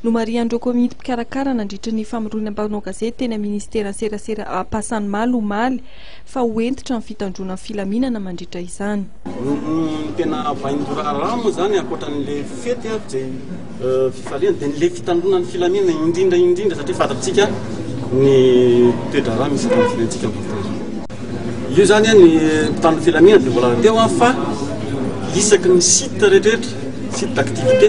Nomarihan'ireo komity mpikarakara nandritra ny famoroana mpanao gazety teny amin'ny minisiteran'ny serasera Ampasanimalo omaly fa ho hentitra ny fitandroana ny filaminana mandritra izany. Ny tena vaindoha raharaha moa izany ankoatra an'ilay fety izay fifaliana dia ilay fitandroana ny filaminana indrindra indrindra satria fantatsika ny toe-draharaha misy eto amin'ny firenentsika amin'izao fotoana izao. Io izany ny mpitandro ny filaminana dia voalaza teo fa isaky ny site rehetra rehetra, site d'activité,